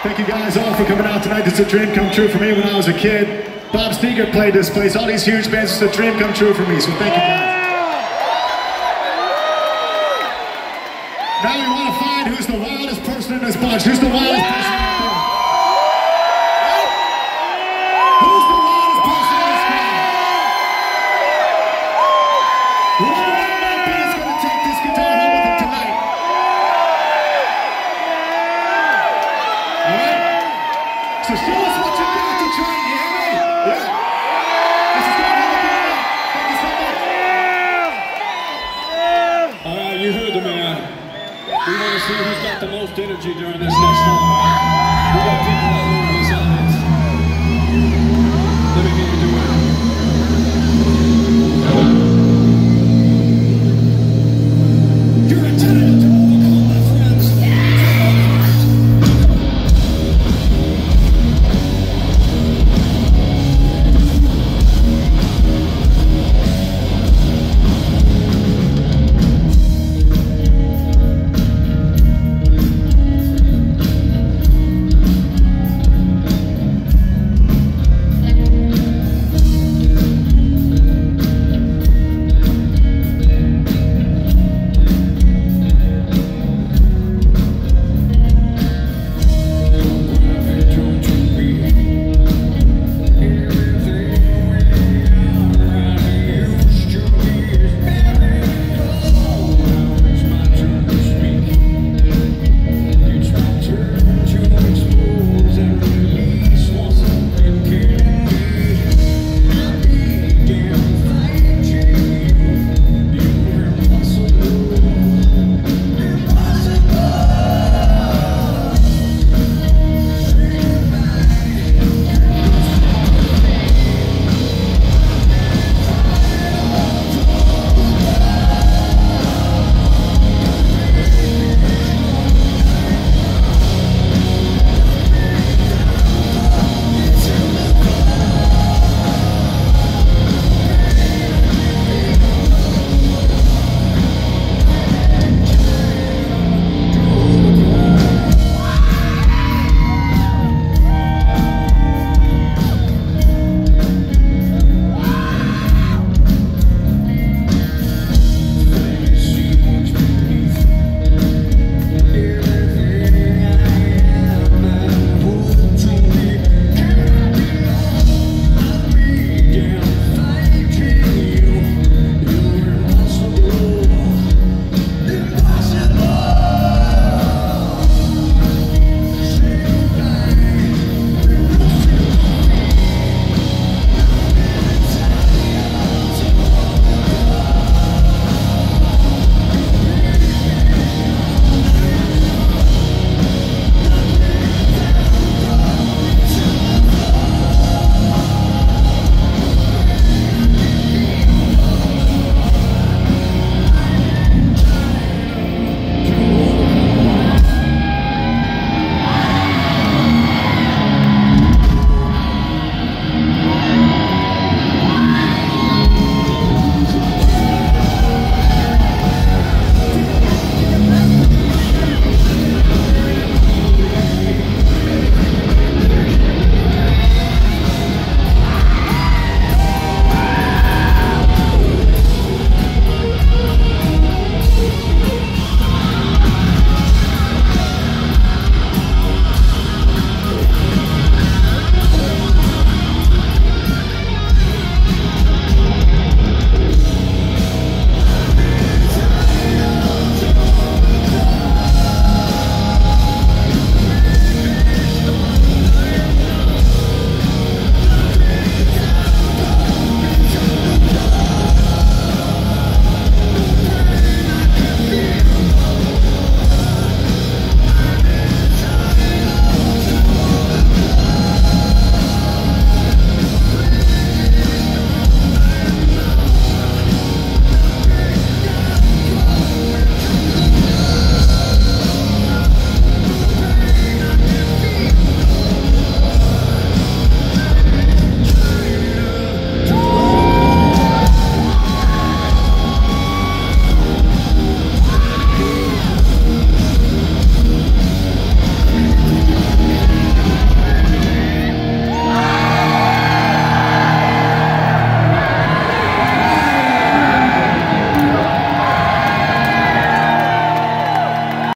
Thank you guys all for coming out tonight. It's a dream come true for me when I was a kid. Bob Seger played this place. All these huge bands. It's a dream come true for me. So thank you guys. Now we want to find who's the wildest person in this bunch. Who's the wildest see who's got the most energy during this next song. We got people